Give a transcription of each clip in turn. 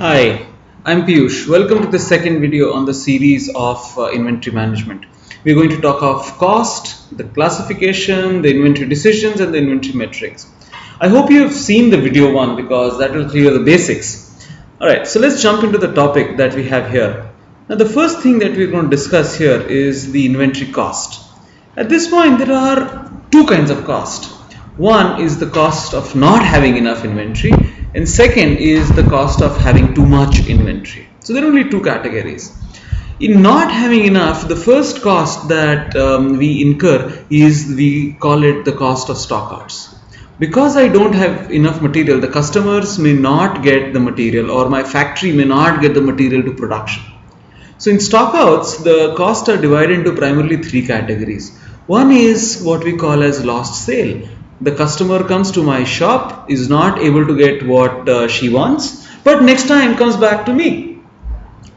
Hi, I'm Piyush. Welcome to the second video on the series of uh, inventory management. We're going to talk of cost, the classification, the inventory decisions and the inventory metrics. I hope you have seen the video one because that will clear the basics. Alright, so let's jump into the topic that we have here. Now the first thing that we're going to discuss here is the inventory cost. At this point there are two kinds of cost. One is the cost of not having enough inventory and second is the cost of having too much inventory. So there are only two categories. In not having enough, the first cost that um, we incur is we call it the cost of stockouts. Because I don't have enough material, the customers may not get the material or my factory may not get the material to production. So in stockouts, the costs are divided into primarily three categories. One is what we call as lost sale the customer comes to my shop is not able to get what uh, she wants but next time comes back to me.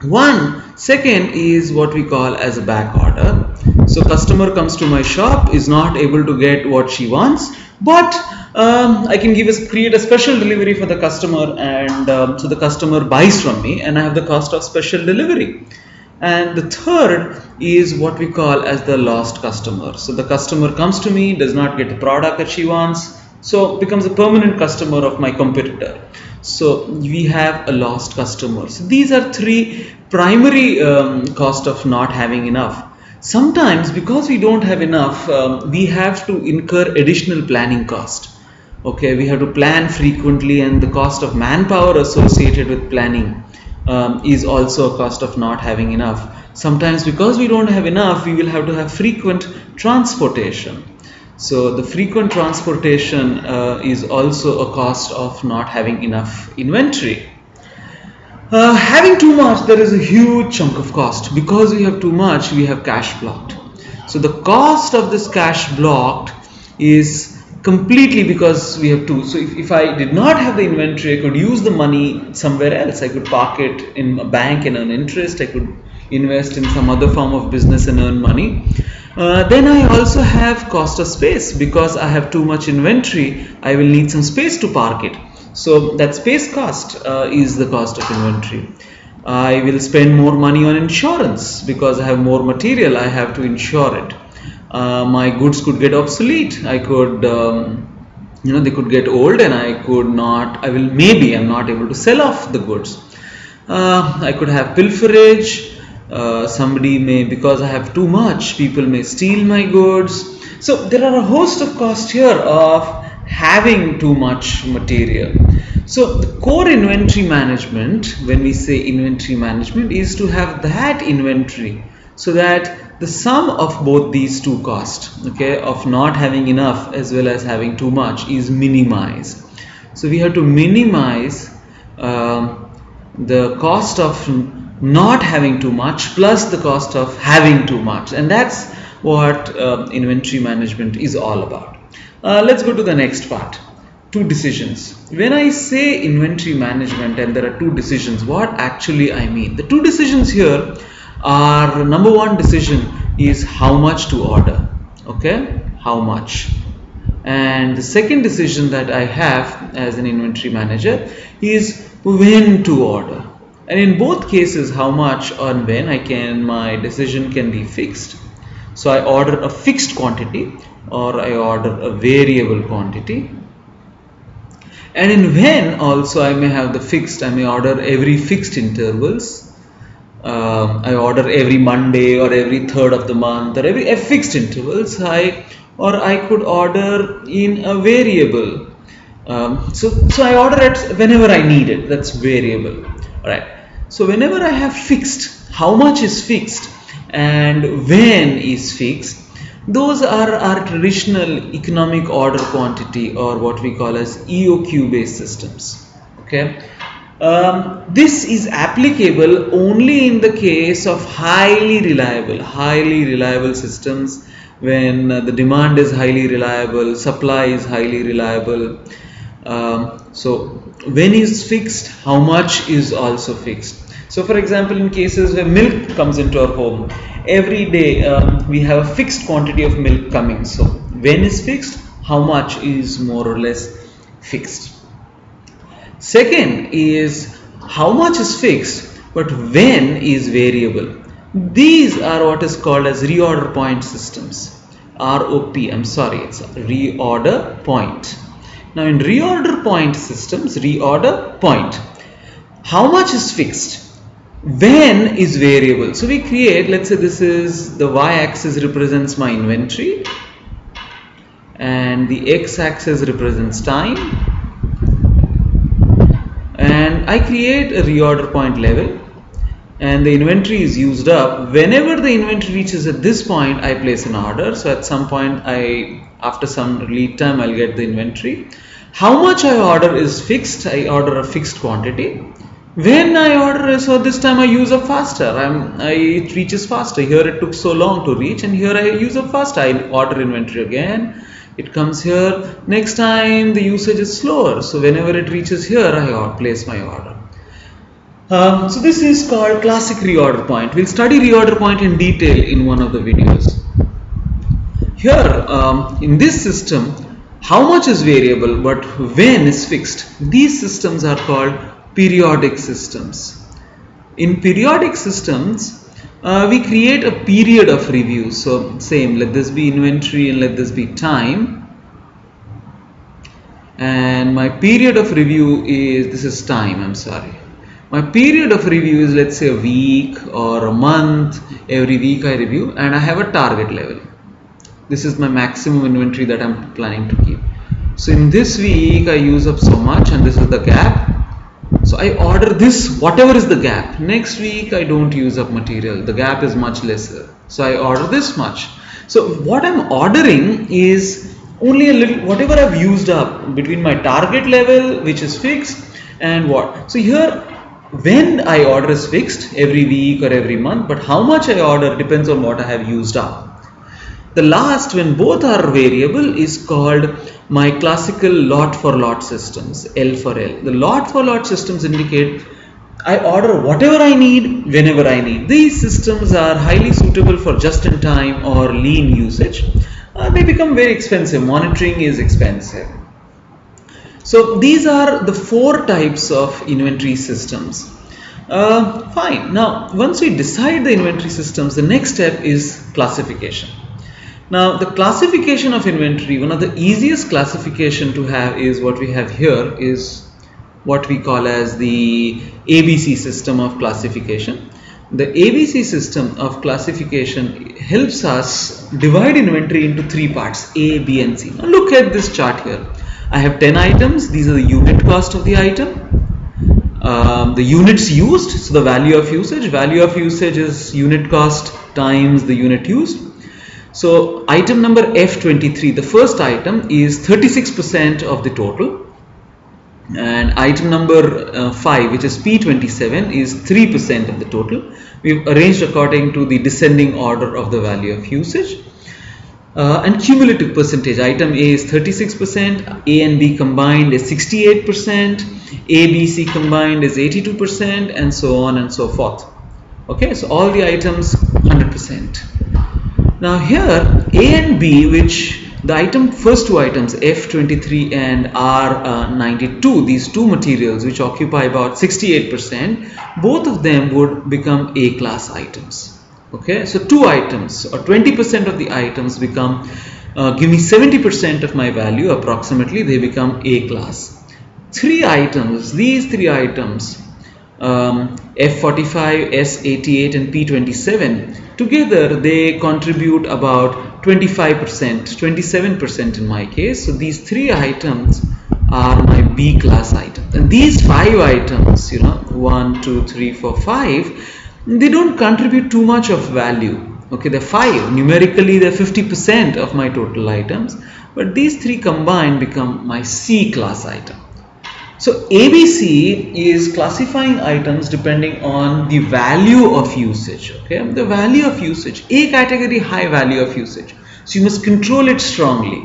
One. Second is what we call as a back order. So customer comes to my shop is not able to get what she wants but um, I can give a create a special delivery for the customer and um, so the customer buys from me and I have the cost of special delivery and the third is what we call as the lost customer. So the customer comes to me does not get the product that she wants so becomes a permanent customer of my competitor. So we have a lost customer. So these are three primary um, cost of not having enough. Sometimes because we don't have enough um, we have to incur additional planning cost. Okay we have to plan frequently and the cost of manpower associated with planning um, is also a cost of not having enough. Sometimes because we don't have enough, we will have to have frequent transportation. So the frequent transportation uh, is also a cost of not having enough inventory. Uh, having too much, there is a huge chunk of cost. Because we have too much, we have cash blocked. So the cost of this cash blocked is completely because we have two. So if, if I did not have the inventory, I could use the money somewhere else. I could park it in a bank and earn interest. I could invest in some other form of business and earn money. Uh, then I also have cost of space because I have too much inventory. I will need some space to park it. So that space cost uh, is the cost of inventory. I will spend more money on insurance because I have more material. I have to insure it uh, my goods could get obsolete. I could um, you know they could get old and i could not i will maybe i'm not able to sell off the goods. Uh, i could have pilferage. Uh, somebody may because i have too much people may steal my goods. So there are a host of costs here of having too much material. So the core inventory management when we say inventory management is to have that inventory so that the sum of both these two costs okay of not having enough as well as having too much is minimized. So we have to minimize uh, the cost of not having too much plus the cost of having too much. And that's what uh, inventory management is all about. Uh, let's go to the next part. Two decisions. When i say inventory management and there are two decisions what actually i mean? The two decisions here our number one decision is how much to order. Okay? How much? And the second decision that I have as an inventory manager is when to order. And in both cases how much and when I can my decision can be fixed. So I order a fixed quantity or I order a variable quantity. And in when also I may have the fixed I may order every fixed intervals um, I order every Monday or every third of the month or every fixed intervals. I or I could order in a variable. Um, so so I order it whenever I need it. That's variable. All right so whenever I have fixed how much is fixed and when is fixed those are our traditional economic order quantity or what we call as EOQ based systems. Okay um, this is applicable only in the case of highly reliable, highly reliable systems when uh, the demand is highly reliable, supply is highly reliable. Um, so when is fixed, how much is also fixed. So for example, in cases where milk comes into our home, every day um, we have a fixed quantity of milk coming. So when is fixed, how much is more or less fixed. Second is how much is fixed but when is variable. These are what is called as reorder point systems. ROP, I'm sorry, it's reorder point. Now in reorder point systems, reorder point, how much is fixed? When is variable? So we create, let's say this is the y-axis represents my inventory and the x-axis represents time and I create a reorder point level. And the inventory is used up. Whenever the inventory reaches at this point I place an order. So at some point I after some lead time I'll get the inventory. How much I order is fixed. I order a fixed quantity. When I order so this time I use up faster. I'm I it reaches faster. Here it took so long to reach and here I use up faster. I order inventory again it comes here next time the usage is slower so whenever it reaches here I place my order um, so this is called classic reorder point. We'll study reorder point in detail in one of the videos. Here um, in this system, how much is variable but when is fixed. These systems are called periodic systems. In periodic systems, uh, we create a period of review. So same, let this be inventory and let this be time. And my period of review is, this is time, I'm sorry. My period of review is let's say a week or a month. Every week I review and I have a target level. This is my maximum inventory that I'm planning to keep. So in this week I use up so much and this is the gap so I order this whatever is the gap. Next week I don't use up material. The gap is much lesser. So I order this much. So what I'm ordering is only a little whatever I've used up between my target level which is fixed and what. So here when I order is fixed every week or every month, but how much I order depends on what I have used up. The last, when both are variable, is called my classical lot for lot systems, L for L. The lot for lot systems indicate I order whatever I need whenever I need. These systems are highly suitable for just in time or lean usage. Uh, they become very expensive. Monitoring is expensive. So these are the four types of inventory systems. Uh, fine. Now, once we decide the inventory systems, the next step is classification. Now, the classification of inventory, one of the easiest classification to have is what we have here is what we call as the ABC system of classification. The ABC system of classification helps us divide inventory into three parts A, B and C. Now look at this chart here. I have 10 items. These are the unit cost of the item. Um, the units used, so the value of usage. Value of usage is unit cost times the unit used. So item number F23, the first item is 36% of the total and item number uh, 5 which is P27 is 3% of the total. We've arranged according to the descending order of the value of usage. Uh, and cumulative percentage item A is 36%, A and B combined is 68%, A, B, C combined is 82% and so on and so forth. Okay, so all the items 100%. Now here A and B which the item first two items F23 and R92 these two materials which occupy about 68% both of them would become A class items. Okay? So two items or 20% of the items become uh, give me 70% of my value approximately they become A class. Three items these three items um, F45 S88 and P27 together they contribute about 25% 27% in my case. So these three items are my B class items. And these five items you know one two three four five they don't contribute too much of value. Okay they're 5 numerically they're 50% of my total items. But these three combined become my C class item so ABC is classifying items depending on the value of usage okay the value of usage A category high value of usage so you must control it strongly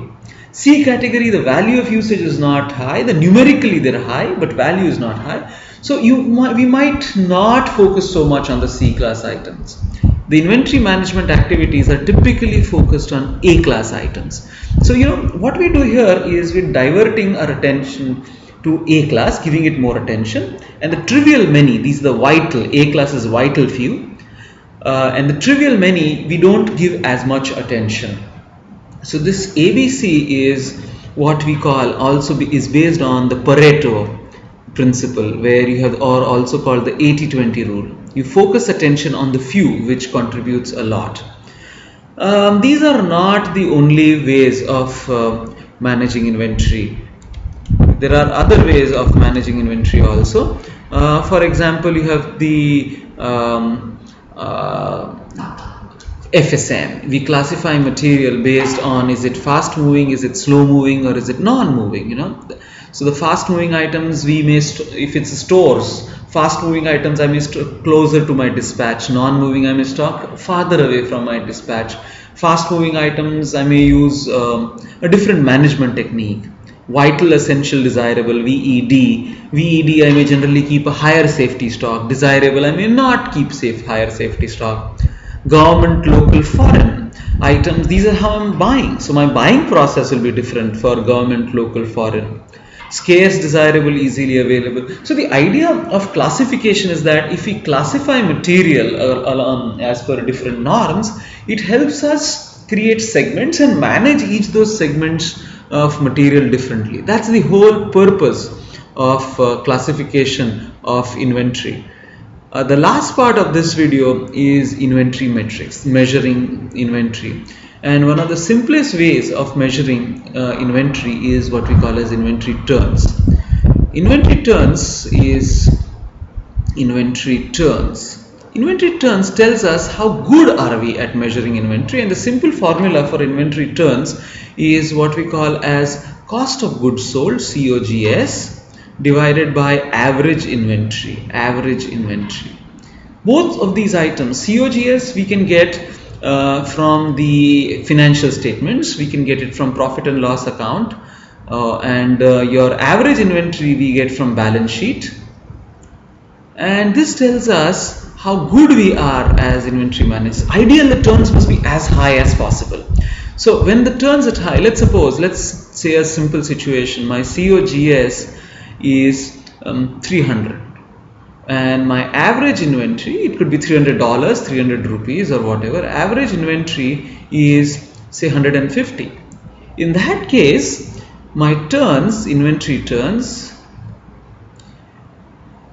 C category the value of usage is not high the numerically they're high but value is not high so you we might not focus so much on the C class items. The inventory management activities are typically focused on A class items. So you know what we do here is we're diverting our attention to A class, giving it more attention. And the trivial many, these are the vital, A class is vital few. Uh, and the trivial many, we don't give as much attention. So this ABC is what we call also be, is based on the Pareto principle where you have or also called the 80-20 rule. You focus attention on the few which contributes a lot. Um, these are not the only ways of uh, managing inventory. There are other ways of managing inventory also. Uh, for example, you have the um, uh, FSN. We classify material based on is it fast moving, is it slow moving, or is it non moving. You know, so the fast moving items we may if it's stores, fast moving items I may stock closer to my dispatch. Non moving I may stock farther away from my dispatch. Fast moving items I may use um, a different management technique vital, essential, desirable, VED. VED I may generally keep a higher safety stock. Desirable I may not keep safe higher safety stock. Government, local, foreign items. These are how I'm buying. So my buying process will be different for government, local, foreign. Scarce, desirable, easily available. So the idea of classification is that if we classify material uh, as per different norms, it helps us create segments and manage each those segments of material differently. That's the whole purpose of uh, classification of inventory. Uh, the last part of this video is inventory metrics, measuring inventory. And one of the simplest ways of measuring uh, inventory is what we call as inventory turns. Inventory turns is inventory turns. Inventory turns tells us how good are we at measuring inventory and the simple formula for inventory turns is what we call as cost of goods sold COGS divided by average inventory average inventory. Both of these items COGS we can get uh, from the financial statements we can get it from profit and loss account uh, and uh, your average inventory we get from balance sheet. And this tells us how good we are as inventory managers ideal the turns must be as high as possible. So when the turns are high, let's suppose, let's say a simple situation, my COGS is um, 300 and my average inventory, it could be $300, 300 rupees or whatever, average inventory is say 150. In that case, my turns, inventory turns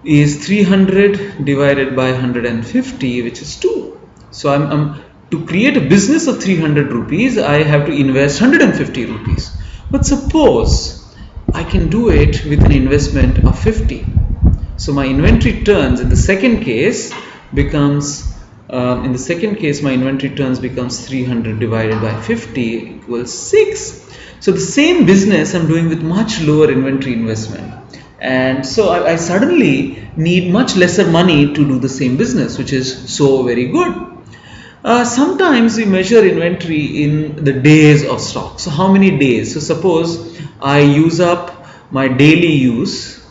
is 300 divided by 150 which is 2. So I'm, I'm to create a business of 300 rupees I have to invest 150 rupees. But suppose I can do it with an investment of 50 so my inventory turns in the second case becomes um, in the second case my inventory turns becomes 300 divided by 50 equals 6 so the same business I'm doing with much lower inventory investment and so I, I suddenly need much lesser money to do the same business which is so very good uh, sometimes we measure inventory in the days of stock. So how many days? So suppose I use up my daily use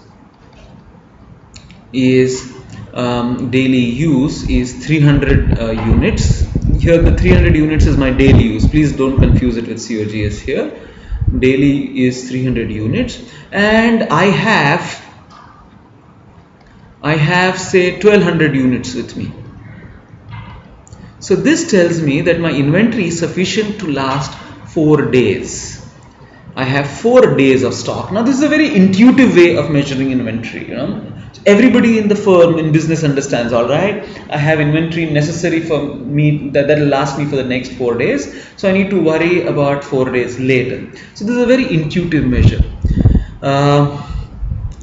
is um, daily use is 300 uh, units. Here the 300 units is my daily use. Please don't confuse it with COGS here. Daily is 300 units and I have I have say 1200 units with me so this tells me that my inventory is sufficient to last 4 days. I have 4 days of stock. Now this is a very intuitive way of measuring inventory. You know? Everybody in the firm in business understands all right. I have inventory necessary for me that will last me for the next 4 days. So I need to worry about 4 days later. So this is a very intuitive measure. Uh,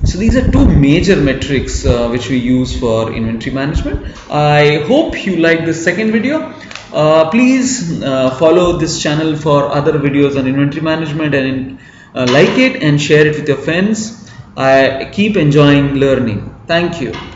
so these are two major metrics uh, which we use for inventory management. I hope you like this second video. Uh, please uh, follow this channel for other videos on inventory management and uh, like it and share it with your friends. I keep enjoying learning. Thank you.